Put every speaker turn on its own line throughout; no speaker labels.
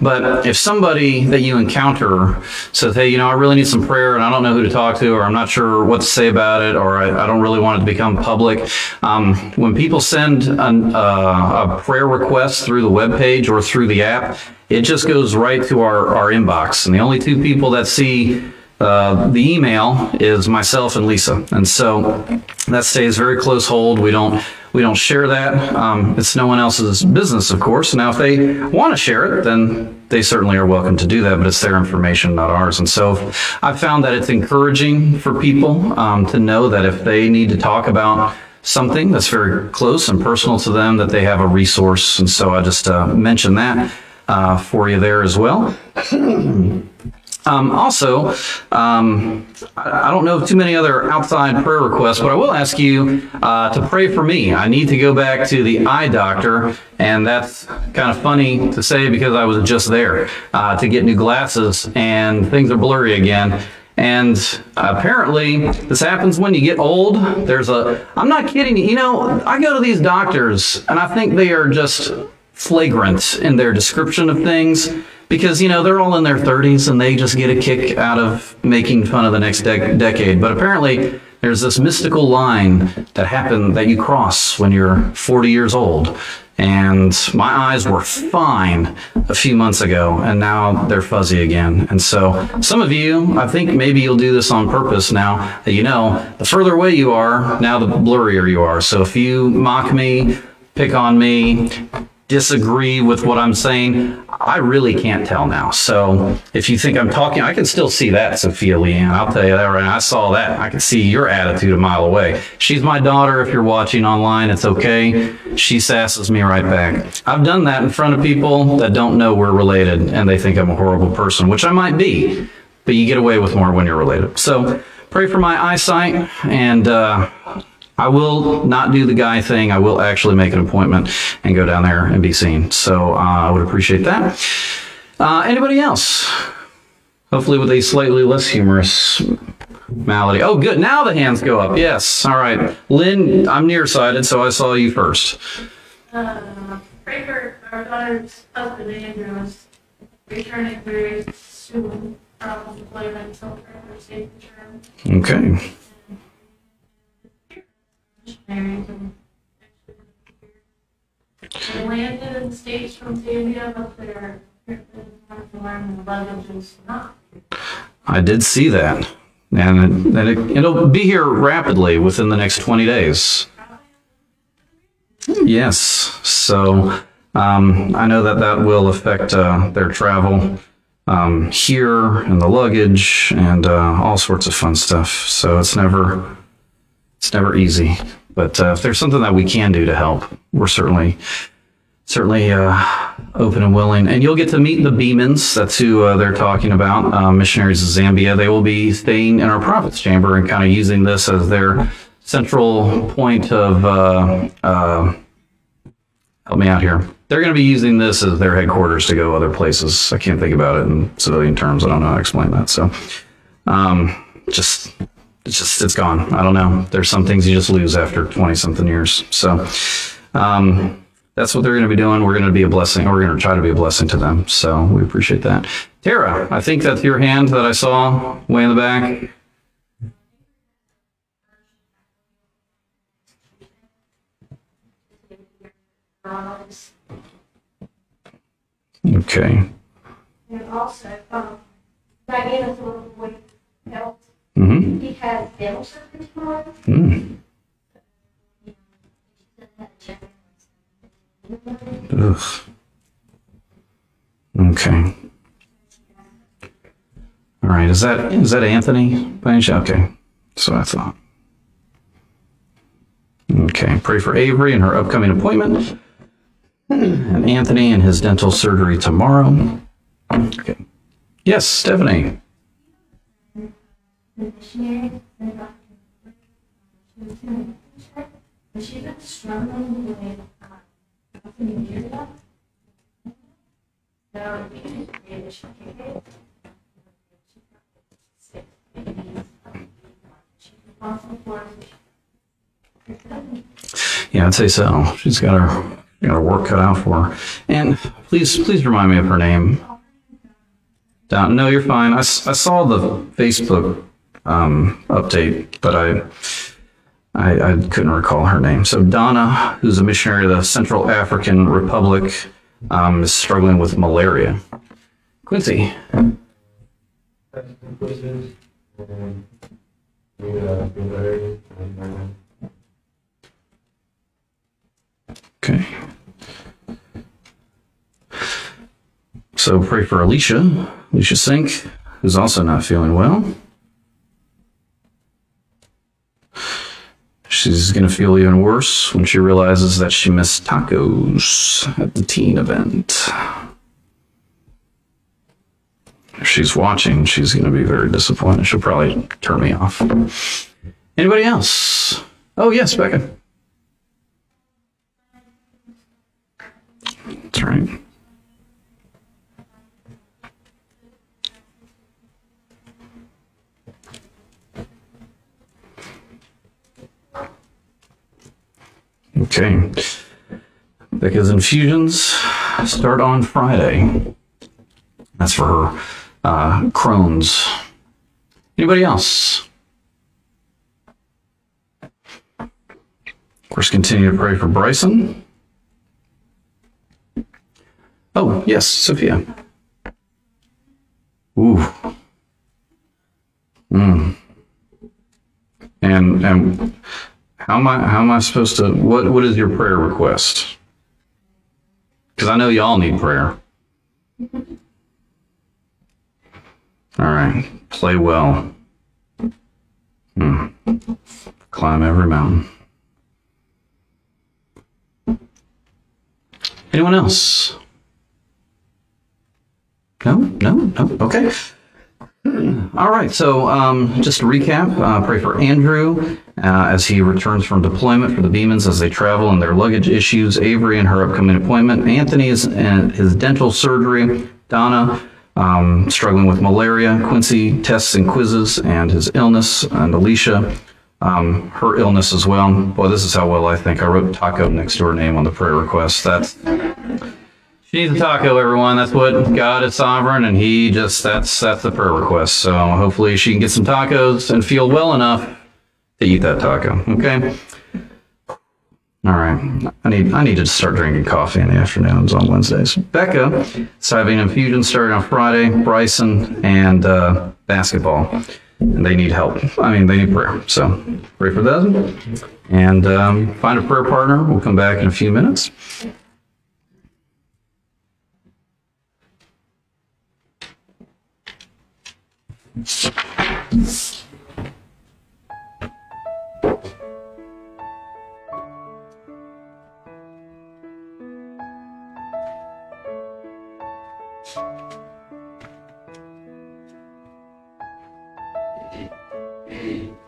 But if somebody that you encounter says, hey, you know, I really need some prayer and I don't know who to talk to, or I'm not sure what to say about it, or I, I don't really want it to become public, um, when people send an, uh, a prayer request through the web page or through the app, it just goes right to our, our inbox. And the only two people that see uh, the email is myself and Lisa, and so that stays very close hold. We don't we don't share that. Um, it's no one else's business, of course. Now, if they want to share it, then they certainly are welcome to do that, but it's their information, not ours. And so I've found that it's encouraging for people um, to know that if they need to talk about something that's very close and personal to them, that they have a resource. And so I just uh, mentioned that uh, for you there as well. Um, also, um, I don't know too many other outside prayer requests, but I will ask you uh, to pray for me. I need to go back to the eye doctor, and that's kind of funny to say because I was just there uh, to get new glasses, and things are blurry again. And apparently, this happens when you get old. There's a, I'm not kidding you, you know, I go to these doctors, and I think they are just flagrant in their description of things because you know they're all in their 30s and they just get a kick out of making fun of the next de- decade. But apparently there's this mystical line that happen that you cross when you're 40 years old. And my eyes were fine a few months ago and now they're fuzzy again. And so some of you i think maybe you'll do this on purpose now that you know the further away you are now the blurrier you are. So if you mock me pick on me disagree with what I'm saying, I really can't tell now. So if you think I'm talking, I can still see that, Sophia Leanne. I'll tell you that right. I saw that. I can see your attitude a mile away. She's my daughter. If you're watching online, it's okay. She sasses me right back. I've done that in front of people that don't know we're related and they think I'm a horrible person, which I might be, but you get away with more when you're related. So pray for my eyesight and, uh, I will not do the guy thing. I will actually make an appointment and go down there and be seen. So uh, I would appreciate that. Uh, anybody else? Hopefully with a slightly less humorous malady. Oh, good. Now the hands go up. Yes. All right. Lynn, I'm nearsighted, so I saw you first.
Uh, pray for our daughter's husband, Andrew, is returning very soon from deployment, so pray for safe return.
Okay.
Missionaries and landed in States from Zambia.
I did see that. And, it, and it, it'll be here rapidly within the next 20 days. Yes. So um, I know that that will affect uh, their travel um, here and the luggage and uh, all sorts of fun stuff. So it's never it's never easy. But uh, if there's something that we can do to help, we're certainly certainly uh, open and willing. And you'll get to meet the Beemans. That's who uh, they're talking about. Uh, missionaries of Zambia. They will be staying in our prophets chamber and kind of using this as their central point of. Uh, uh, help me out here. They're going to be using this as their headquarters to go other places. I can't think about it in civilian terms. I don't know how to explain that. So, um, just it's just it's gone. I don't know. There's some things you just lose after 20 something years. So um, that's what they're going to be doing. We're going to be a blessing. We're going to try to be a blessing to them. So we appreciate that. Tara, I think that's your hand that I saw way in the back. Okay.
And also, um, Diana's little boy, health,
Mm-hmm.
he has dental surgery tomorrow.
Mm. Ugh. Okay. All right. Is that is that Anthony? By any chance? Okay. So I thought. Okay. Pray for Avery and her upcoming appointment, and Anthony and his dental surgery tomorrow. Okay. Yes, Stephanie.
The and Dr. But she's struggling with. So, the babies. For.
Yeah, I'd say so. She's got her got her work cut out for her. And please, please remind me of her name. Down. No, you're fine. I, I saw the Facebook um, update, but I, I I couldn't recall her name. So Donna, who's a missionary to the Central African Republic, um, is struggling with malaria. Quincy. Okay. So pray for Alicia, Alicia Sink, who's also not feeling well. She's going to feel even worse when she realizes that she missed tacos at the teen event. If she's watching, she's going to be very disappointed. She'll probably turn me off. Anybody else? Oh, yes, Becca. That's right. Okay. Becca's infusions start on Friday. That's for her uh, Crohn's. Anybody else? Of course, continue to pray for Bryson. Oh, yes, Sophia. Ooh. Mm. And and how am I how am I supposed to what what is your prayer request? Because I know y'all need prayer. All right. Play well. Hmm. Climb every mountain. Anyone else? No, no, no. Okay. All right. So, um, just to recap, uh, pray for Andrew uh, as he returns from deployment for the Beamans as they travel and their luggage issues. Avery and her upcoming appointment. Anthony is and his dental surgery. Donna um, struggling with malaria. Quincy tests and quizzes and his illness. And Alicia, um, her illness as well. Boy, this is how well I think I wrote taco next to her name on the prayer request. That's she needs a taco, everyone. That's what God is sovereign, and He just that's that's the prayer request. So hopefully she can get some tacos and feel well enough eat that taco. Okay. All right. I need I need to start drinking coffee in the afternoons on Wednesdays. Becca is having an infusion starting on Friday. Bryson and uh, basketball, and they need help. I mean, they need prayer. So pray for them, and um, find a prayer partner. We'll come back in a few minutes. えい。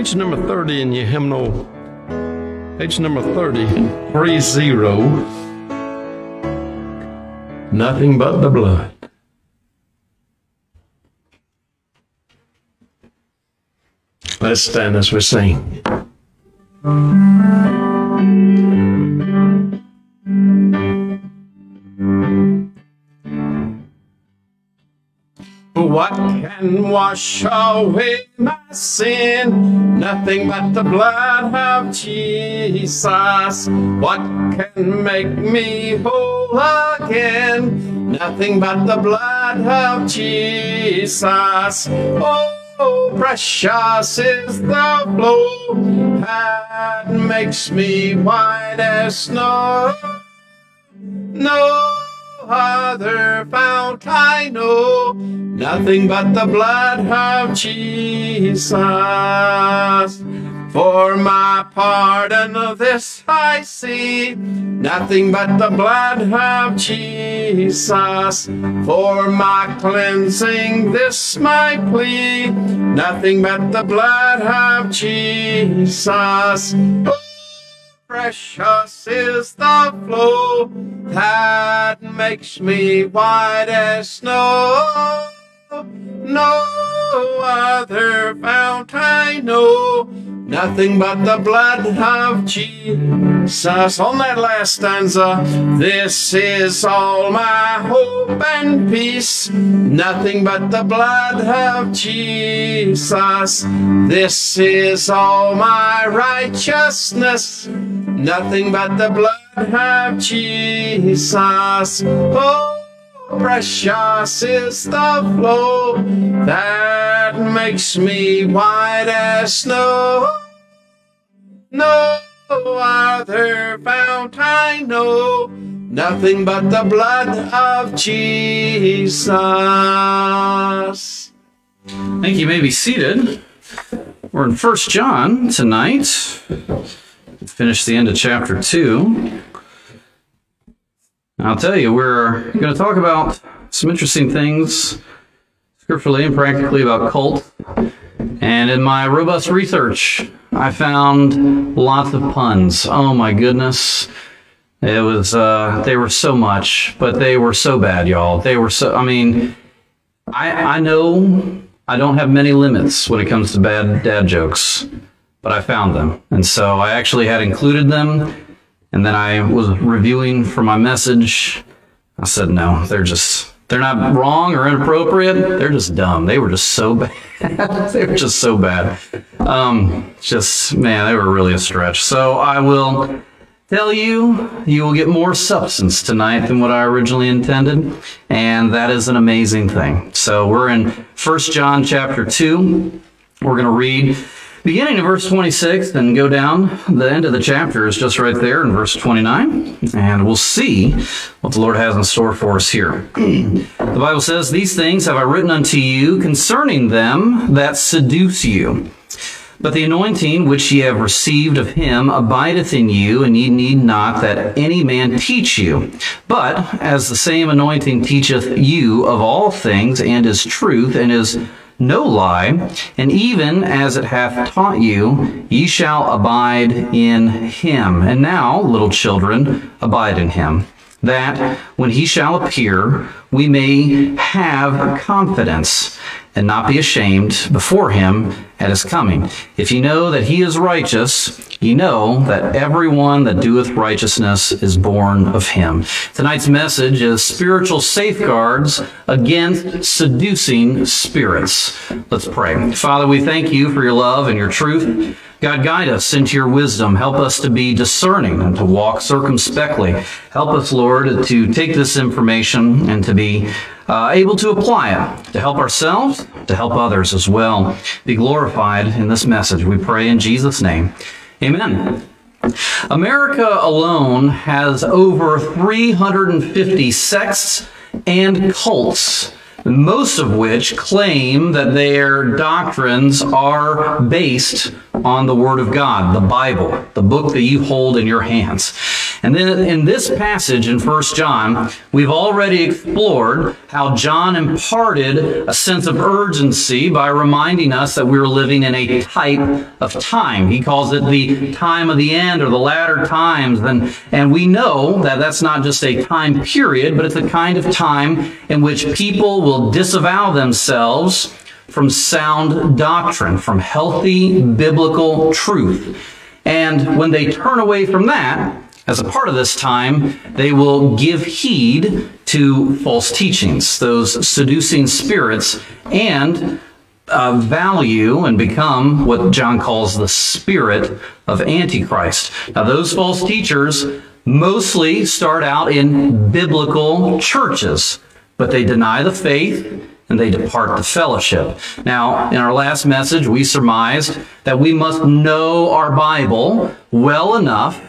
Page number 30 in your hymnal. Page number 30, 30. Nothing but the blood. Let's stand as we sing. What can wash away my sin? Nothing but the blood of Jesus. What can make me whole again? Nothing but the blood of Jesus. Oh, precious is the flow that makes me white as snow. No other fount I know, nothing but the blood of Jesus. For my pardon of this I see, nothing but the blood of Jesus. For my cleansing this my plea, nothing but the blood of Jesus. Precious is the flow that makes me white as snow. No other fount I know, nothing but the blood of Jesus. On that last stanza, this is all my hope and peace, nothing but the blood of Jesus. This is all my righteousness, nothing but the blood of Jesus. Oh, precious is the flow that makes me white as snow. No other fount I know, nothing but the blood of Jesus.
Thank you. may be seated. We're in First John tonight. Finish the end of chapter 2. I'll tell you, we're going to talk about some interesting things scripturally and practically about cult. And in my robust research, I found lots of puns. Oh my goodness. It was, uh, they were so much, but they were so bad, y'all. They were so, I mean, I, I know I don't have many limits when it comes to bad dad jokes, but I found them. And so I actually had included them. And then I was reviewing for my message. I said, no, they're just, they're not wrong or inappropriate. They're just dumb. They were just so bad. they were just so bad. Um, just, man, they were really a stretch. So I will tell you, you will get more substance tonight than what I originally intended, and that is an amazing thing. So we're in First John chapter 2. We're going to read beginning in verse 26 and go down. The end of the chapter is just right there in verse 29, and we'll see what the Lord has in store for us here. the Bible says, These things have I written unto you concerning them that seduce you. But the anointing which ye have received of him abideth in you, and ye need not that any man teach you. But as the same anointing teacheth you of all things, and is truth, and is no lie, and even as it hath taught you, ye shall abide in him. And now, little children, abide in him that when he shall appear, we may have confidence and not be ashamed before him at his coming. If ye know that he is righteous, ye know that everyone that doeth righteousness is born of him. Tonight's message is spiritual safeguards against seducing spirits. Let's pray. Father, we thank you for your love and your truth. God, guide us into your wisdom. Help us to be discerning and to walk circumspectly. Help us, Lord, to take this information and to be uh, able to apply it to help ourselves, to help others as well. Be glorified in this message. We pray in Jesus' name. Amen. America alone has over 350 sects and cults most of which claim that their doctrines are based on the Word of God, the Bible, the book that you hold in your hands. And then in this passage in 1 John, we've already explored how John imparted a sense of urgency by reminding us that we're living in a type of time. He calls it the time of the end or the latter times. And, and we know that that's not just a time period, but it's a kind of time in which people will disavow themselves from sound doctrine, from healthy biblical truth. And when they turn away from that, as a part of this time, they will give heed to false teachings, those seducing spirits, and uh, value and become what John calls the spirit of Antichrist. Now, those false teachers mostly start out in biblical churches, but they deny the faith and they depart the fellowship. Now, in our last message, we surmised that we must know our Bible well enough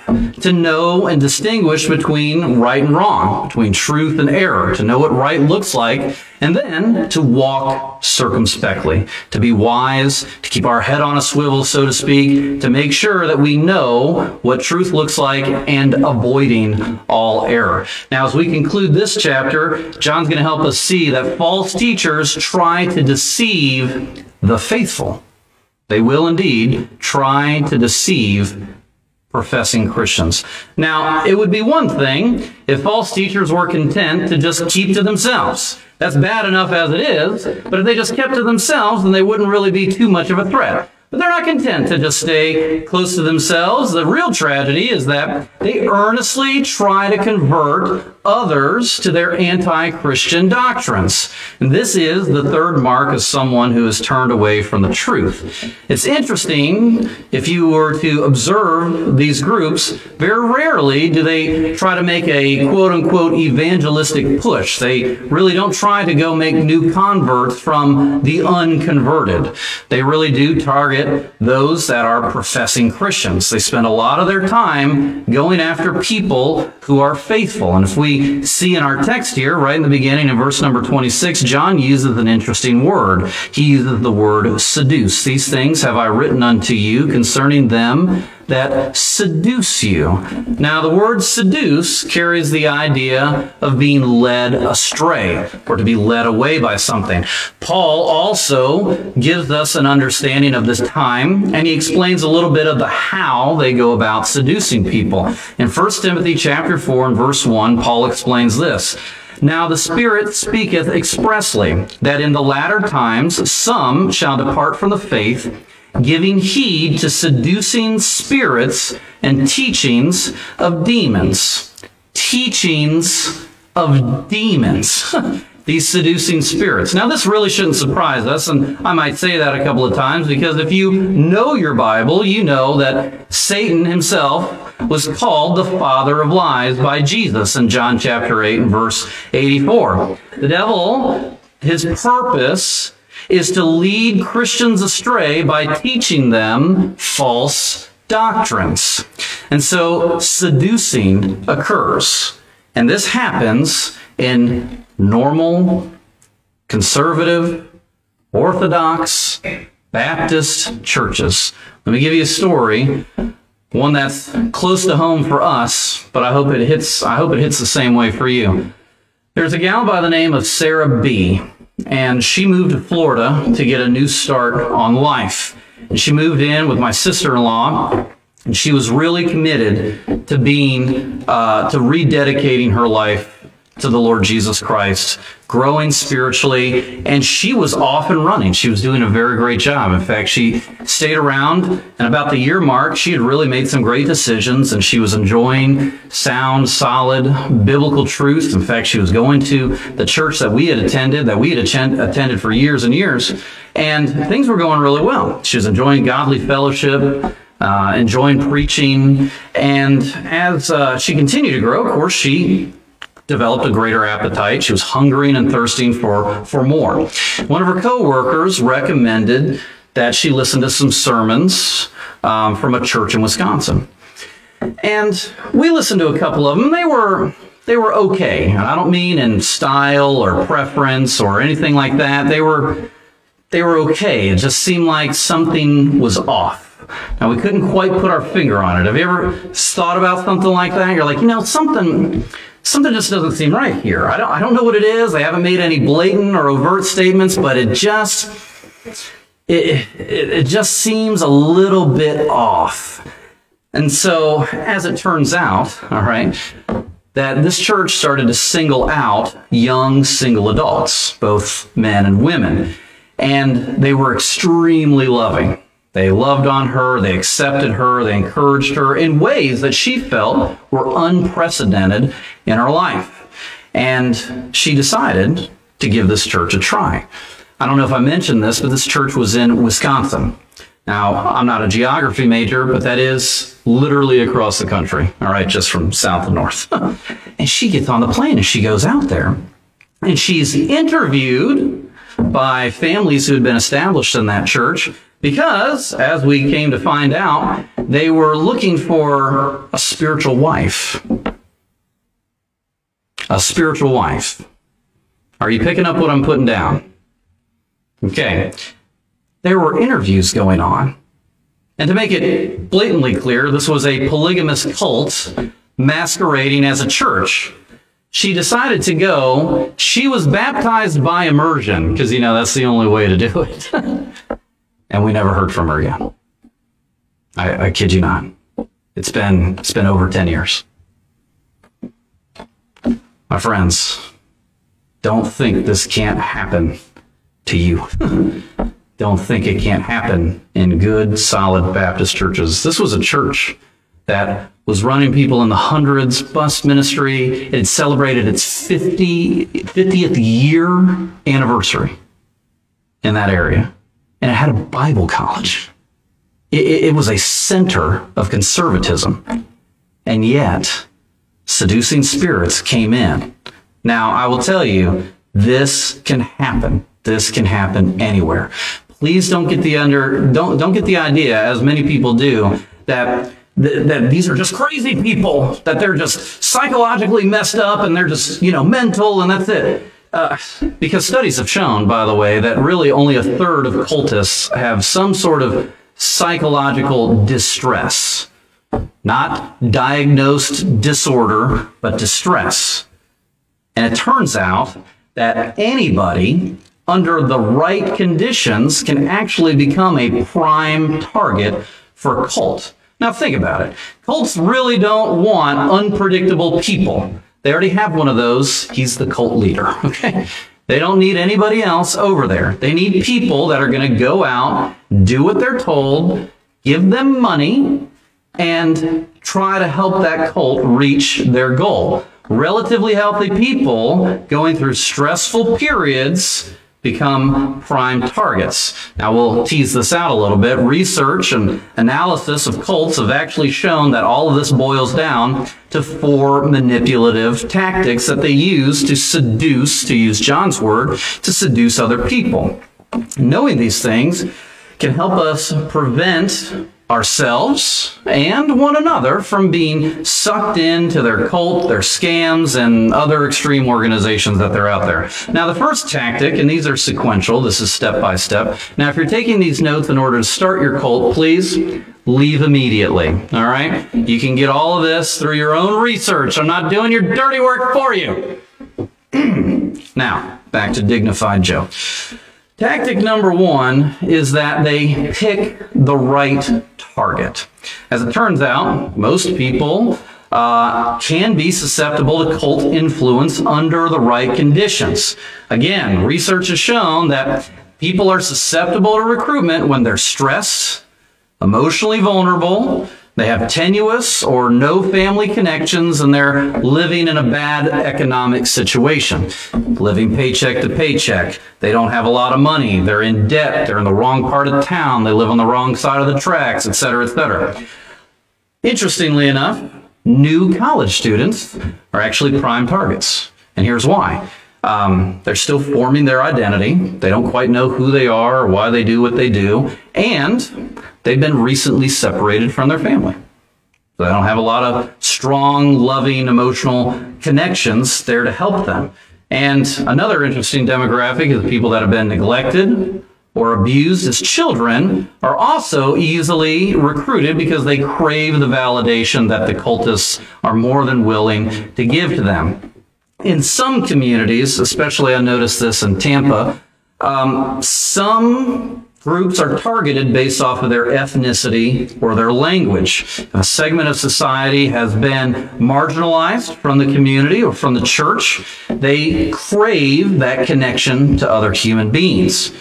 to know and distinguish between right and wrong, between truth and error, to know what right looks like, and then to walk circumspectly, to be wise, to keep our head on a swivel, so to speak, to make sure that we know what truth looks like and avoiding all error. Now, as we conclude this chapter, John's going to help us see that false teachers try to deceive the faithful. They will indeed try to deceive professing Christians. Now, it would be one thing if false teachers were content to just keep to themselves. That's bad enough as it is, but if they just kept to themselves, then they wouldn't really be too much of a threat. But they're not content to just stay close to themselves. The real tragedy is that they earnestly try to convert others to their anti-Christian doctrines. And this is the third mark of someone who has turned away from the truth. It's interesting if you were to observe these groups, very rarely do they try to make a quote unquote evangelistic push. They really don't try to go make new converts from the unconverted. They really do target those that are professing Christians. They spend a lot of their time going after people who are faithful. And if we see in our text here, right in the beginning in verse number 26, John uses an interesting word. He uses the word seduce. These things have I written unto you concerning them that seduce you. Now, the word seduce carries the idea of being led astray or to be led away by something. Paul also gives us an understanding of this time, and he explains a little bit of the how they go about seducing people. In 1 Timothy chapter 4 and verse 1, Paul explains this. Now the Spirit speaketh expressly that in the latter times some shall depart from the faith, giving heed to seducing spirits and teachings of demons. Teachings of demons. These seducing spirits. Now, this really shouldn't surprise us, and I might say that a couple of times because if you know your Bible, you know that Satan himself was called the father of lies by Jesus in John chapter 8 and verse 84. The devil, his purpose is to lead Christians astray by teaching them false doctrines. And so seducing occurs. And this happens in normal, conservative, Orthodox, Baptist churches. Let me give you a story, one that's close to home for us, but I hope it hits I hope it hits the same way for you. There's a gal by the name of Sarah B and she moved to Florida to get a new start on life. And she moved in with my sister-in-law, and she was really committed to being, uh, to rededicating her life to the Lord Jesus Christ, growing spiritually, and she was off and running. She was doing a very great job. In fact, she stayed around, and about the year mark, she had really made some great decisions, and she was enjoying sound, solid biblical truth. In fact, she was going to the church that we had attended, that we had attended for years and years, and things were going really well. She was enjoying godly fellowship. Uh, enjoying preaching, and as uh, she continued to grow, of course, she developed a greater appetite. She was hungering and thirsting for, for more. One of her coworkers recommended that she listen to some sermons um, from a church in Wisconsin. And we listened to a couple of them. They were they were okay. And I don't mean in style or preference or anything like that. They were they were okay. It just seemed like something was off. Now, we couldn't quite put our finger on it. Have you ever thought about something like that? You're like, you know, something, something just doesn't seem right here. I don't, I don't know what it is. They haven't made any blatant or overt statements, but it just, it, it, it just seems a little bit off. And so, as it turns out, all right, that this church started to single out young single adults, both men and women. And they were extremely loving. They loved on her, they accepted her, they encouraged her in ways that she felt were unprecedented in her life. And she decided to give this church a try. I don't know if I mentioned this, but this church was in Wisconsin. Now, I'm not a geography major, but that is literally across the country, all right, just from south to north. and she gets on the plane and she goes out there and she's interviewed by families who had been established in that church because, as we came to find out, they were looking for a spiritual wife. A spiritual wife. Are you picking up what I'm putting down? Okay. There were interviews going on. And to make it blatantly clear, this was a polygamous cult masquerading as a church. She decided to go. She was baptized by immersion because, you know, that's the only way to do it. and we never heard from her again. I, I kid you not. It's been, it's been over 10 years. My friends, don't think this can't happen to you. don't think it can't happen in good, solid Baptist churches. This was a church that was running people in the hundreds, bus ministry. It celebrated its 50, 50th year anniversary in that area. And it had a Bible college. It, it was a center of conservatism. And yet, seducing spirits came in. Now, I will tell you, this can happen. This can happen anywhere. Please don't get the under don't don't get the idea, as many people do, that that these are just crazy people, that they're just psychologically messed up and they're just, you know, mental and that's it. Uh, because studies have shown, by the way, that really only a third of cultists have some sort of psychological distress. Not diagnosed disorder, but distress. And it turns out that anybody under the right conditions can actually become a prime target for a cult. Now think about it. Cults really don't want unpredictable people. They already have one of those. He's the cult leader. Okay. They don't need anybody else over there. They need people that are going to go out, do what they're told, give them money, and try to help that cult reach their goal. Relatively healthy people going through stressful periods become prime targets. Now we'll tease this out a little bit. Research and analysis of cults have actually shown that all of this boils down to four manipulative tactics that they use to seduce, to use John's word, to seduce other people. Knowing these things can help us prevent ourselves and one another from being sucked into their cult, their scams, and other extreme organizations that they're out there. Now, the first tactic, and these are sequential, this is step by step. Now, if you're taking these notes in order to start your cult, please leave immediately. All right? You can get all of this through your own research. I'm not doing your dirty work for you. now, back to Dignified Joe. Tactic number one is that they pick the right target. As it turns out, most people uh, can be susceptible to cult influence under the right conditions. Again, research has shown that people are susceptible to recruitment when they're stressed, emotionally vulnerable, they have tenuous or no family connections and they're living in a bad economic situation, living paycheck to paycheck. They don't have a lot of money. They're in debt. They're in the wrong part of town. They live on the wrong side of the tracks, etc., etc. Interestingly enough, new college students are actually prime targets. And here's why. Um, they're still forming their identity. They don't quite know who they are or why they do what they do. And they've been recently separated from their family. So they don't have a lot of strong, loving, emotional connections there to help them. And another interesting demographic is people that have been neglected, or abused as children are also easily recruited because they crave the validation that the cultists are more than willing to give to them. In some communities, especially I noticed this in Tampa, um, some groups are targeted based off of their ethnicity or their language. A segment of society has been marginalized from the community or from the church. They crave that connection to other human beings.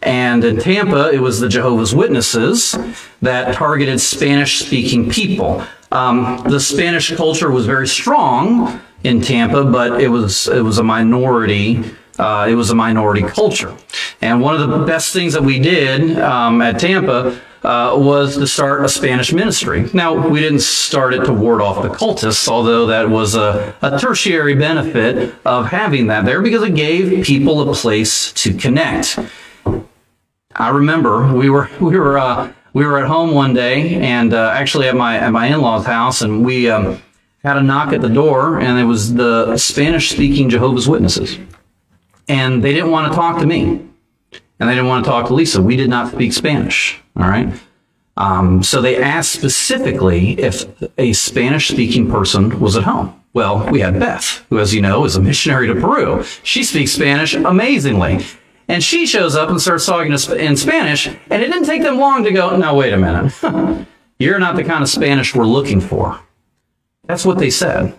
And in Tampa, it was the Jehovah's Witnesses that targeted Spanish speaking people. Um, the Spanish culture was very strong in Tampa, but it was, it was a minority uh, it was a minority culture. And one of the best things that we did um, at Tampa uh, was to start a Spanish ministry. Now, we didn't start it to ward off the cultists, although that was a, a tertiary benefit of having that there because it gave people a place to connect. I remember we were we were uh, we were at home one day, and uh, actually at my at my in-laws' house, and we um, had a knock at the door, and it was the Spanish-speaking Jehovah's Witnesses and they didn't want to talk to me, and they didn't want to talk to Lisa. We did not speak Spanish. All right. Um, so they asked specifically if a Spanish speaking person was at home. Well, we had Beth, who, as you know, is a missionary to Peru. She speaks Spanish amazingly. And she shows up and starts talking in Spanish, and it didn't take them long to go, no, wait a minute. You're not the kind of Spanish we're looking for. That's what they said.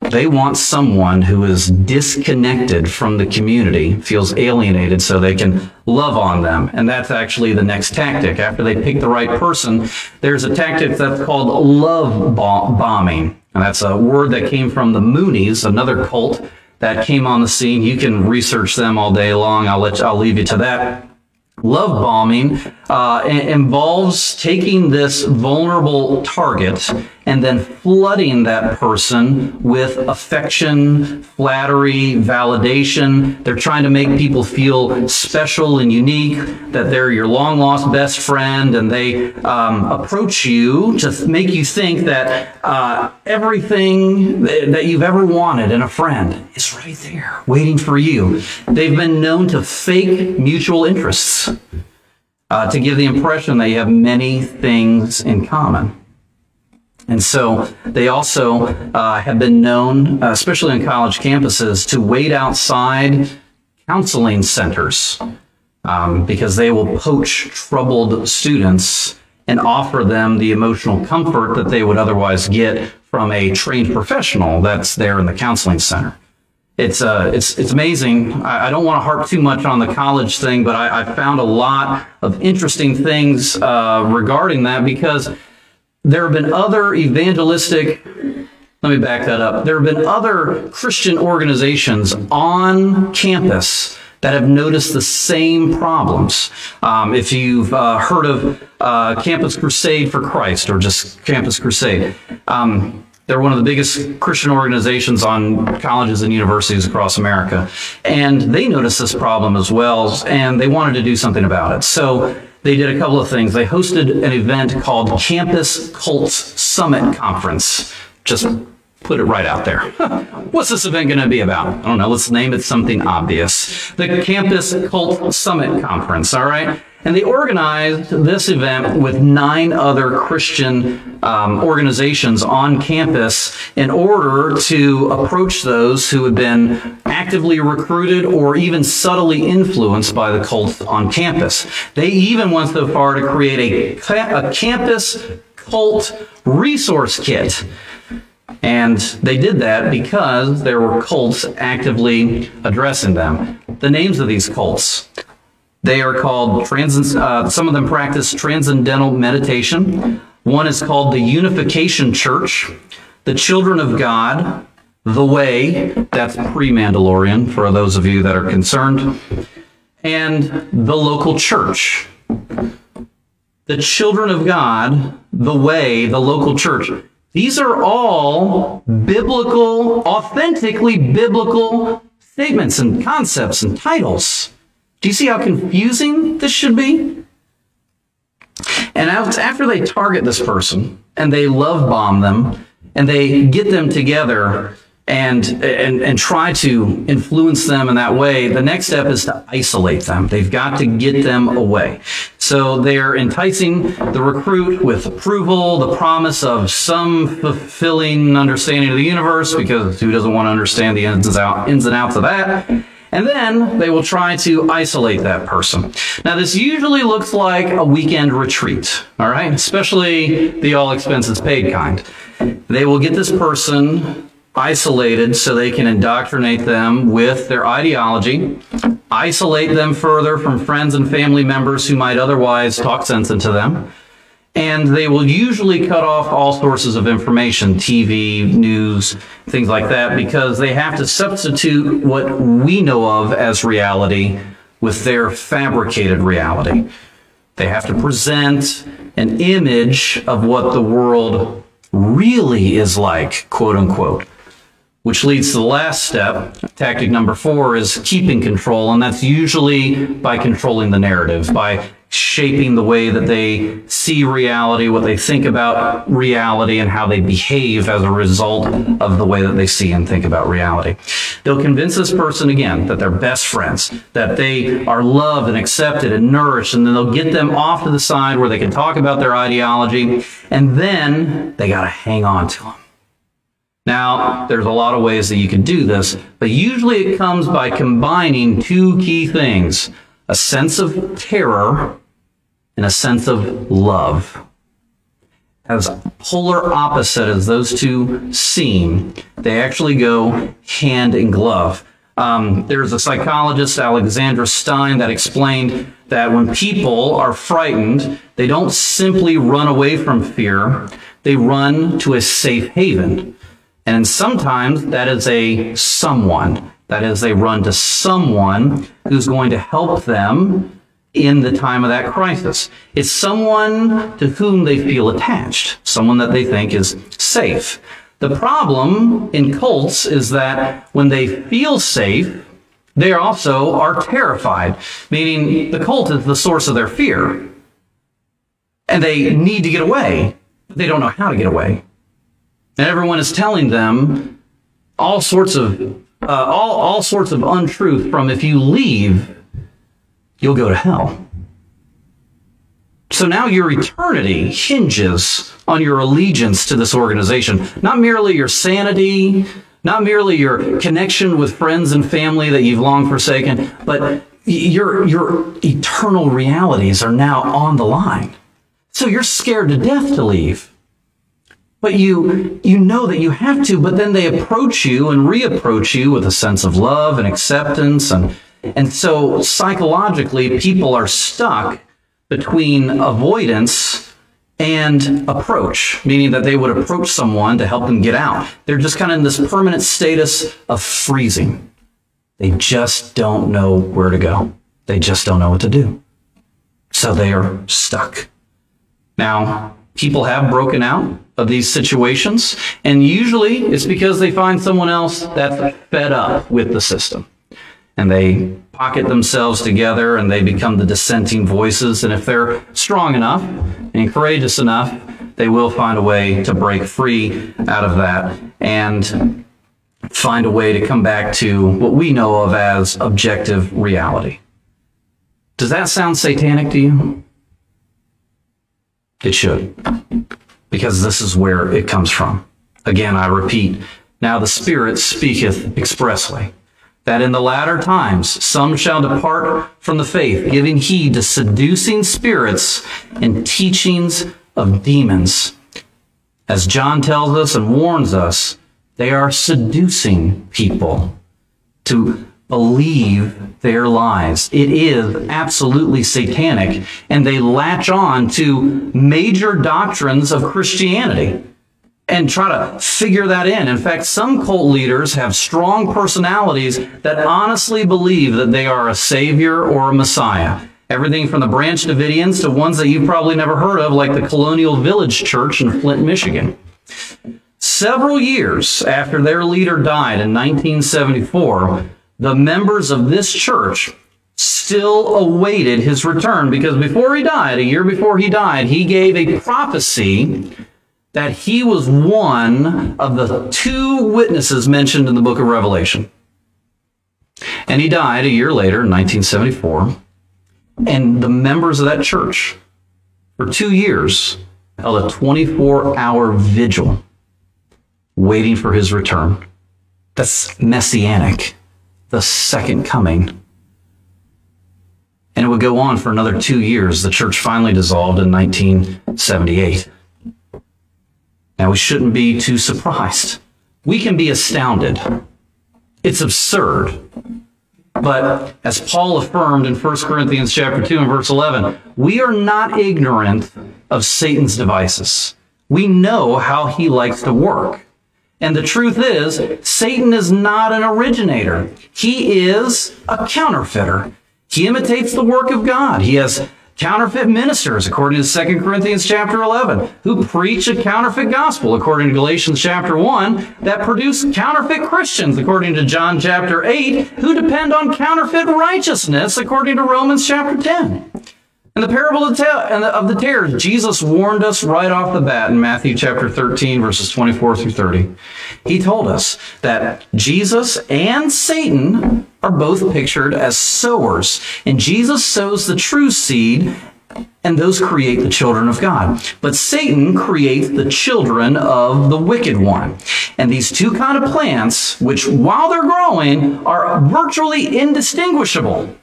They want someone who is disconnected from the community, feels alienated, so they can love on them. And that's actually the next tactic. After they pick the right person, there's a tactic that's called love bombing. And that's a word that came from the Moonies, another cult that came on the scene. You can research them all day long. I'll let you, I'll leave you to that. Love bombing uh, involves taking this vulnerable target and then flooding that person with affection, flattery, validation. They're trying to make people feel special and unique, that they're your long lost best friend, and they um, approach you to make you think that uh, everything that you've ever wanted in a friend is right there, waiting for you. They've been known to fake mutual interests. Uh, to give the impression that you have many things in common. And so they also uh, have been known, uh, especially on college campuses, to wait outside counseling centers um, because they will poach troubled students and offer them the emotional comfort that they would otherwise get from a trained professional that's there in the counseling center. It's uh, it's it's amazing. I, I, don't want to harp too much on the college thing, but I, I found a lot of interesting things uh, regarding that because there have been other evangelistic, let me back that up. There have been other Christian organizations on campus that have noticed the same problems. Um, if you've uh, heard of uh, Campus Crusade for Christ or just Campus Crusade, um, they're one of the biggest Christian organizations on colleges and universities across America. And they noticed this problem as well, and they wanted to do something about it. So they did a couple of things. They hosted an event called Campus Cults Summit Conference. Just put it right out there. What's this event going to be about? I don't know. Let's name it something obvious. The Campus Cult Summit Conference, all right? And they organized this event with nine other Christian um, organizations on campus in order to approach those who had been actively recruited or even subtly influenced by the cult on campus. They even went so far to create a, a campus cult resource kit. And they did that because there were cults actively addressing them. The names of these cults they are called, trans, uh, some of them practice transcendental meditation. One is called the Unification Church, the Children of God, the Way, that's pre Mandalorian for those of you that are concerned, and the local church. The children of God, the way, the local church. These are all biblical, authentically biblical statements and concepts and titles. Do you see how confusing this should be? And after they target this person and they love bomb them and they get them together and, and, and try to influence them in that way, the next step is to isolate them. They've got to get them away. So they're enticing the recruit with approval, the promise of some fulfilling understanding of the universe, because who doesn't want to understand the ins and, out, ins and outs of that? And then they will try to isolate that person. Now, this usually looks like a weekend retreat, all right? Especially the all expenses paid kind. They will get this person isolated so they can indoctrinate them with their ideology, isolate them further from friends and family members who might otherwise talk sense into them. And they will usually cut off all sources of information, TV, news, things like that, because they have to substitute what we know of as reality with their fabricated reality. They have to present an image of what the world really is like, quote unquote which leads to the last step. Tactic number four is keeping control, and that's usually by controlling the narrative, by shaping the way that they see reality, what they think about reality, and how they behave as a result of the way that they see and think about reality. They'll convince this person again that they're best friends, that they are loved and accepted and nourished, and then they'll get them off to the side where they can talk about their ideology, and then they got to hang on to them. Now, there's a lot of ways that you can do this, but usually it comes by combining two key things a sense of terror and a sense of love. As polar opposite as those two seem, they actually go hand in glove. Um, there's a psychologist, Alexandra Stein, that explained that when people are frightened, they don't simply run away from fear, they run to a safe haven. And sometimes that is a someone. That is, they run to someone who's going to help them in the time of that crisis. It's someone to whom they feel attached, someone that they think is safe. The problem in cults is that when they feel safe, they also are terrified, meaning the cult is the source of their fear. And they need to get away, but they don't know how to get away. And everyone is telling them all sorts of uh, all, all sorts of untruth from if you leave, you'll go to hell. So now your eternity hinges on your allegiance to this organization, not merely your sanity, not merely your connection with friends and family that you've long forsaken, but your, your eternal realities are now on the line. So you're scared to death to leave. But you, you know that you have to, but then they approach you and reapproach you with a sense of love and acceptance. And, and so psychologically, people are stuck between avoidance and approach, meaning that they would approach someone to help them get out. They're just kind of in this permanent status of freezing. They just don't know where to go. They just don't know what to do. So they are stuck. Now, people have broken out of these situations, and usually it's because they find someone else that's fed up with the system. And they pocket themselves together and they become the dissenting voices. And if they're strong enough and courageous enough, they will find a way to break free out of that and find a way to come back to what we know of as objective reality. Does that sound satanic to you? It should, because this is where it comes from. Again, I repeat, now the Spirit speaketh expressly, that in the latter times some shall depart from the faith, giving heed to seducing spirits and teachings of demons. As John tells us and warns us, they are seducing people to believe their lies. It is absolutely satanic, and they latch on to major doctrines of Christianity and try to figure that in. In fact, some cult leaders have strong personalities that honestly believe that they are a savior or a messiah. Everything from the Branch Davidians to ones that you've probably never heard of, like the Colonial Village Church in Flint, Michigan. Several years after their leader died in 1974, the members of this church still awaited his return because before he died, a year before he died, he gave a prophecy that he was one of the two witnesses mentioned in the book of Revelation. And he died a year later in 1974. And the members of that church, for two years, held a 24 hour vigil waiting for his return. That's messianic, the second coming. And it would go on for another two years. The church finally dissolved in 1978. Now, we shouldn't be too surprised. We can be astounded. It's absurd. But as Paul affirmed in 1 Corinthians chapter 2 and verse 11, we are not ignorant of Satan's devices. We know how he likes to work. And the truth is, Satan is not an originator. He is a counterfeiter. He imitates the work of God. He has counterfeit ministers, according to 2 Corinthians chapter 11, who preach a counterfeit gospel, according to Galatians chapter 1, that produce counterfeit Christians, according to John chapter 8, who depend on counterfeit righteousness, according to Romans chapter 10. In the parable of the tares, Jesus warned us right off the bat in Matthew chapter 13, verses 24 through 30. He told us that Jesus and Satan are both pictured as sowers, and Jesus sows the true seed, and those create the children of God. But Satan creates the children of the wicked one. And these two kind of plants, which while they're growing, are virtually indistinguishable.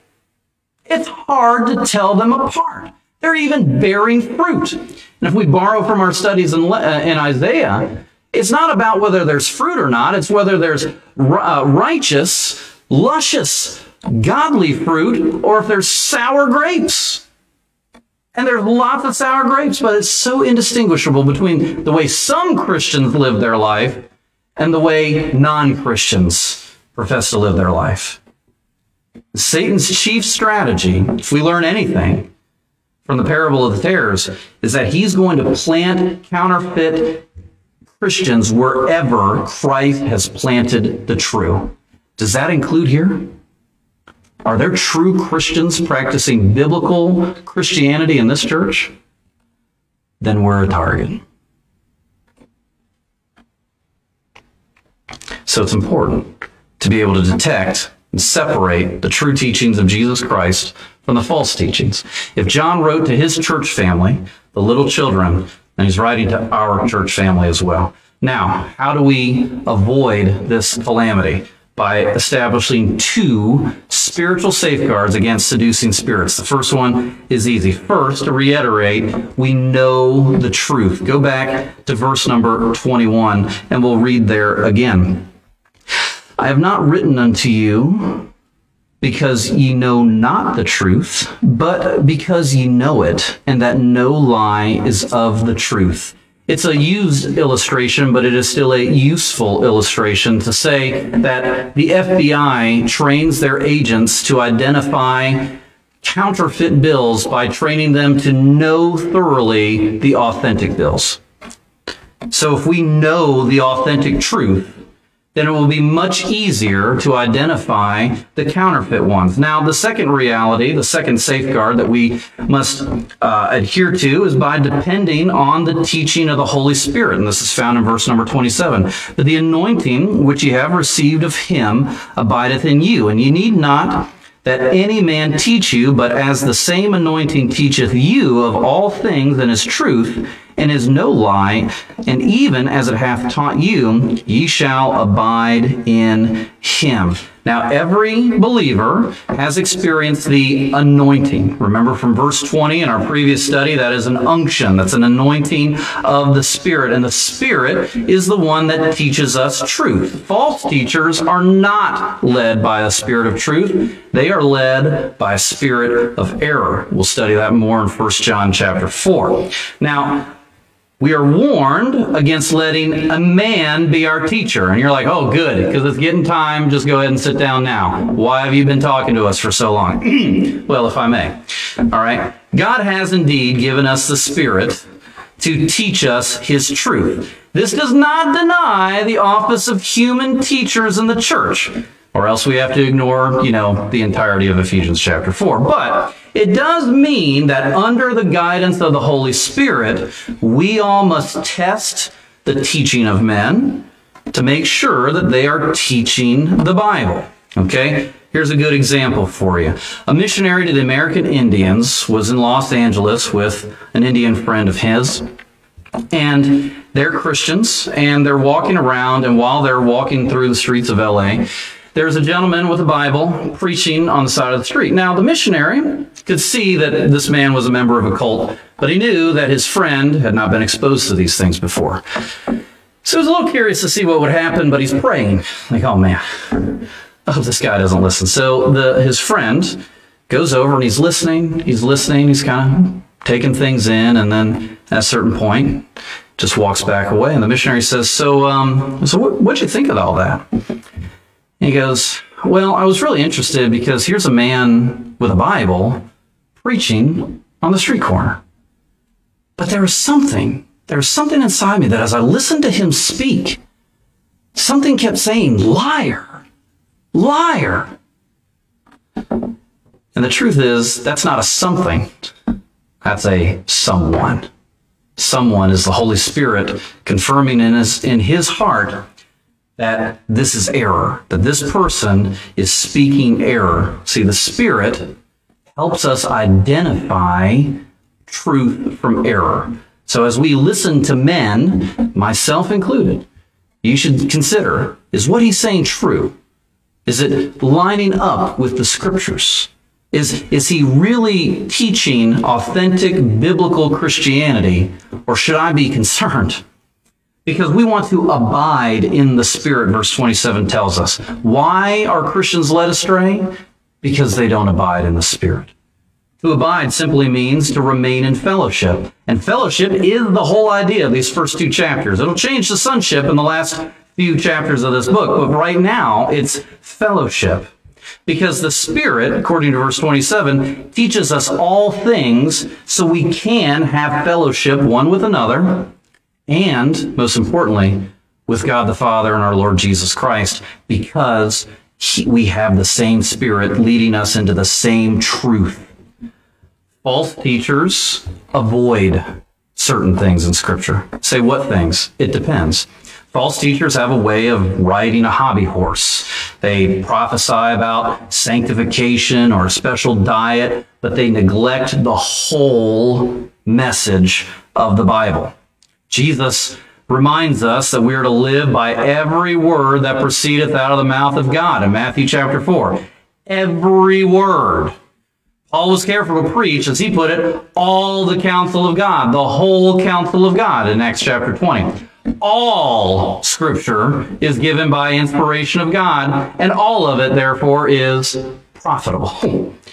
It's hard to tell them apart. They're even bearing fruit. And if we borrow from our studies in, uh, in Isaiah, it's not about whether there's fruit or not, it's whether there's uh, righteous, luscious, godly fruit, or if there's sour grapes. And there's lots of sour grapes, but it's so indistinguishable between the way some Christians live their life and the way non Christians profess to live their life. Satan's chief strategy, if we learn anything from the parable of the tares, is that he's going to plant counterfeit Christians wherever Christ has planted the true. Does that include here? Are there true Christians practicing biblical Christianity in this church? Then we're a target. So it's important to be able to detect and separate the true teachings of Jesus Christ from the false teachings. If John wrote to his church family, the little children, then he's writing to our church family as well. Now, how do we avoid this calamity? By establishing two spiritual safeguards against seducing spirits. The first one is easy. First, to reiterate, we know the truth. Go back to verse number 21 and we'll read there again. I have not written unto you because ye know not the truth, but because ye know it, and that no lie is of the truth. It's a used illustration, but it is still a useful illustration to say that the FBI trains their agents to identify counterfeit bills by training them to know thoroughly the authentic bills. So if we know the authentic truth, then it will be much easier to identify the counterfeit ones. Now, the second reality, the second safeguard that we must uh, adhere to is by depending on the teaching of the Holy Spirit. And this is found in verse number 27. But the anointing which ye have received of him abideth in you, and ye need not that any man teach you, but as the same anointing teacheth you of all things and is truth, and is no lie, and even as it hath taught you, ye shall abide in him. Now, every believer has experienced the anointing. Remember from verse 20 in our previous study, that is an unction. That's an anointing of the Spirit. And the Spirit is the one that teaches us truth. False teachers are not led by a spirit of truth. They are led by a spirit of error. We'll study that more in 1 John chapter 4. Now, we are warned against letting a man be our teacher. And you're like, oh, good, because it's getting time. Just go ahead and sit down now. Why have you been talking to us for so long? well, if I may. All right. God has indeed given us the Spirit to teach us His truth. This does not deny the office of human teachers in the church. Or else we have to ignore, you know, the entirety of Ephesians chapter 4. But it does mean that under the guidance of the Holy Spirit, we all must test the teaching of men to make sure that they are teaching the Bible. Okay? Here's a good example for you. A missionary to the American Indians was in Los Angeles with an Indian friend of his. And they're Christians and they're walking around. And while they're walking through the streets of LA, there's a gentleman with a Bible preaching on the side of the street. Now, the missionary could see that this man was a member of a cult, but he knew that his friend had not been exposed to these things before. So he was a little curious to see what would happen, but he's praying, like, oh man, oh, this guy doesn't listen. So the, his friend goes over and he's listening, he's listening, he's kind of taking things in, and then at a certain point, just walks back away. And the missionary says, so, um, so what, what'd you think of all that? He goes, Well, I was really interested because here's a man with a Bible preaching on the street corner. But there was something, there was something inside me that as I listened to him speak, something kept saying, Liar, liar. And the truth is, that's not a something, that's a someone. Someone is the Holy Spirit confirming in his, in his heart that this is error, that this person is speaking error. See, the Spirit helps us identify truth from error. So as we listen to men, myself included, you should consider is what he's saying true? Is it lining up with the scriptures? Is, is he really teaching authentic biblical Christianity, or should I be concerned? Because we want to abide in the Spirit, verse 27 tells us. Why are Christians led astray? Because they don't abide in the Spirit. To abide simply means to remain in fellowship. And fellowship is the whole idea of these first two chapters. It'll change the sonship in the last few chapters of this book, but right now it's fellowship. Because the Spirit, according to verse 27, teaches us all things so we can have fellowship one with another and most importantly, with God the Father and our Lord Jesus Christ, because he, we have the same Spirit leading us into the same truth. False teachers avoid certain things in Scripture. Say what things? It depends. False teachers have a way of riding a hobby horse. They prophesy about sanctification or a special diet, but they neglect the whole message of the Bible. Jesus reminds us that we are to live by every word that proceedeth out of the mouth of God in Matthew chapter 4. Every word. Paul was careful to preach, as he put it, all the counsel of God, the whole counsel of God in Acts chapter 20. All scripture is given by inspiration of God, and all of it, therefore, is profitable.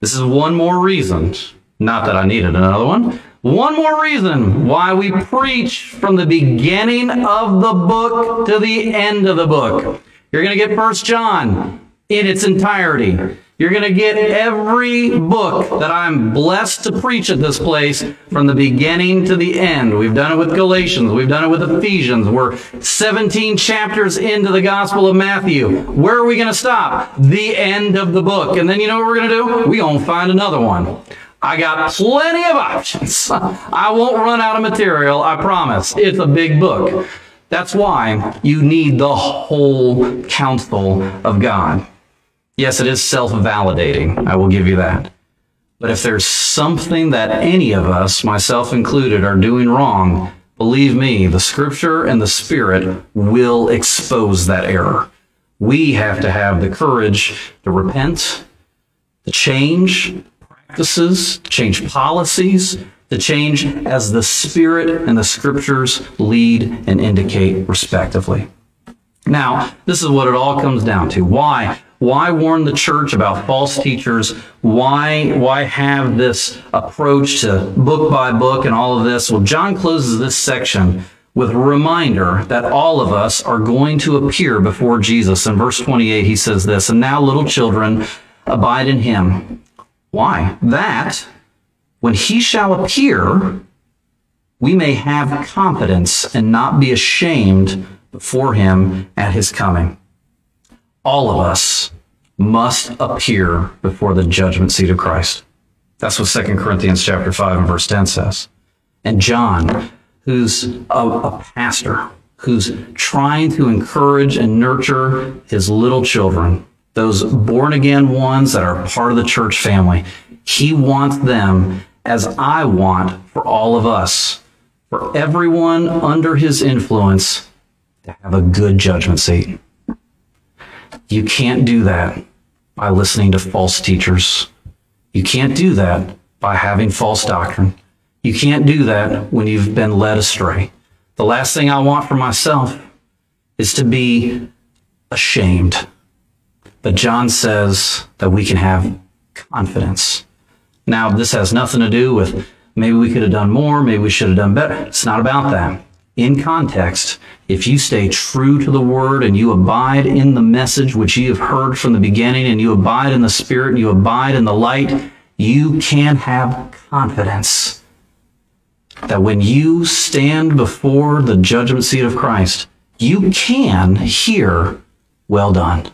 This is one more reason, not that I needed another one, one more reason why we preach from the beginning of the book to the end of the book. You're going to get First John in its entirety. You're going to get every book that I'm blessed to preach at this place from the beginning to the end. We've done it with Galatians. We've done it with Ephesians. We're 17 chapters into the Gospel of Matthew. Where are we going to stop? The end of the book. And then you know what we're going to do? We're going to find another one. I got plenty of options. I won't run out of material, I promise. It's a big book. That's why you need the whole counsel of God. Yes, it is self validating. I will give you that. But if there's something that any of us, myself included, are doing wrong, believe me, the scripture and the spirit will expose that error. We have to have the courage to repent, to change, practices, change policies, to change as the Spirit and the Scriptures lead and indicate, respectively. Now, this is what it all comes down to. Why? Why warn the church about false teachers? Why, why have this approach to book by book and all of this? Well, John closes this section with a reminder that all of us are going to appear before Jesus. In verse 28, he says this, And now, little children, abide in him why? That when he shall appear, we may have confidence and not be ashamed before him at his coming. all of us must appear before the judgment seat of Christ. That's what 2 Corinthians chapter 5 and verse 10 says. And John, who's a, a pastor, who's trying to encourage and nurture his little children, those born again ones that are part of the church family, he wants them as I want for all of us, for everyone under his influence to have a good judgment seat. You can't do that by listening to false teachers. You can't do that by having false doctrine. You can't do that when you've been led astray. The last thing I want for myself is to be ashamed. But John says that we can have confidence. Now, this has nothing to do with maybe we could have done more, maybe we should have done better. It's not about that. In context, if you stay true to the word and you abide in the message which you have heard from the beginning and you abide in the spirit and you abide in the light, you can have confidence that when you stand before the judgment seat of Christ, you can hear, Well done,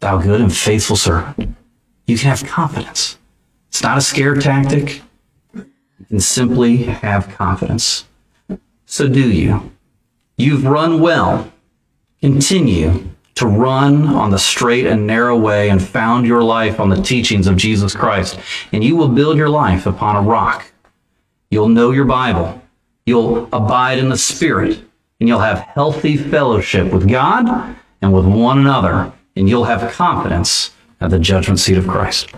thou good and faithful servant. You can have confidence. It's not a scare tactic. You can simply have confidence. So do you. You've run well. Continue to run on the straight and narrow way and found your life on the teachings of Jesus Christ. And you will build your life upon a rock. You'll know your Bible. You'll abide in the Spirit. And you'll have healthy fellowship with God and with one another. And you'll have confidence at the judgment seat of Christ.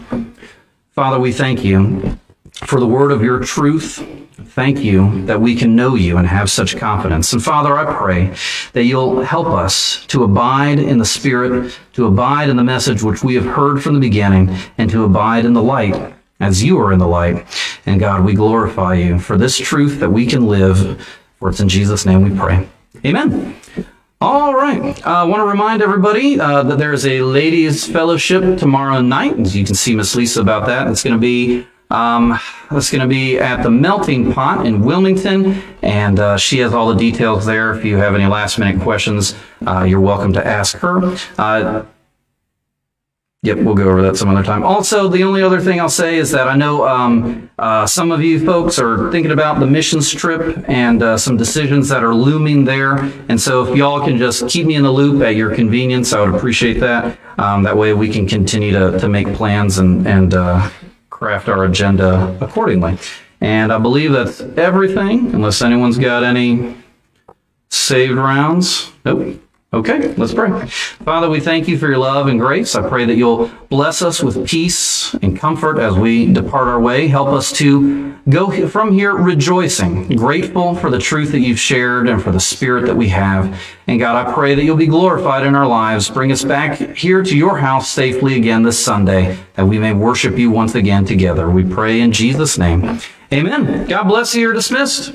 Father, we thank you for the word of your truth. Thank you that we can know you and have such confidence. And Father, I pray that you'll help us to abide in the Spirit, to abide in the message which we have heard from the beginning, and to abide in the light as you are in the light. And God, we glorify you for this truth that we can live. For it's in Jesus' name we pray. Amen. All right. I want to remind everybody uh, that there is a ladies' fellowship tomorrow night. You can see Miss Lisa about that. It's going to be um, it's going to be at the Melting Pot in Wilmington, and uh, she has all the details there. If you have any last minute questions, uh, you're welcome to ask her. Yep, we'll go over that some other time. Also, the only other thing I'll say is that I know um, uh, some of you folks are thinking about the missions trip and uh, some decisions that are looming there. And so, if y'all can just keep me in the loop at your convenience, I would appreciate that. Um, that way, we can continue to, to make plans and and uh, craft our agenda accordingly. And I believe that's everything, unless anyone's got any saved rounds. Nope. Okay, let's pray. Father, we thank you for your love and grace. I pray that you'll bless us with peace and comfort as we depart our way. Help us to go from here rejoicing, grateful for the truth that you've shared and for the spirit that we have. And God, I pray that you'll be glorified in our lives. Bring us back here to your house safely again this Sunday, that we may worship you once again together. We pray in Jesus' name. Amen. God bless you. You're dismissed.